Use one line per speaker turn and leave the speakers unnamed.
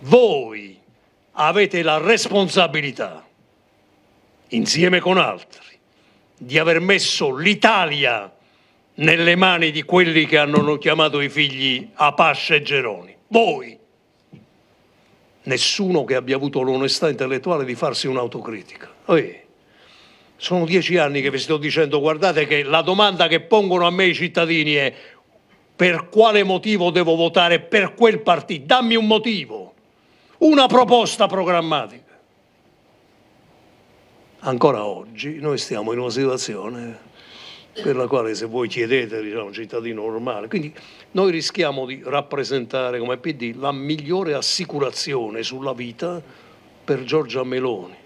Voi avete la responsabilità, insieme con altri, di aver messo l'Italia nelle mani di quelli che hanno chiamato i figli Apache e Geroni. Voi. Nessuno che abbia avuto l'onestà intellettuale di farsi un'autocritica. Eh, sono dieci anni che vi sto dicendo, guardate che la domanda che pongono a me i cittadini è per quale motivo devo votare per quel partito? Dammi un motivo, una proposta programmatica. Ancora oggi noi stiamo in una situazione per la quale se voi chiedete diciamo, un cittadino normale, quindi noi rischiamo di rappresentare come PD la migliore assicurazione sulla vita per Giorgia Meloni.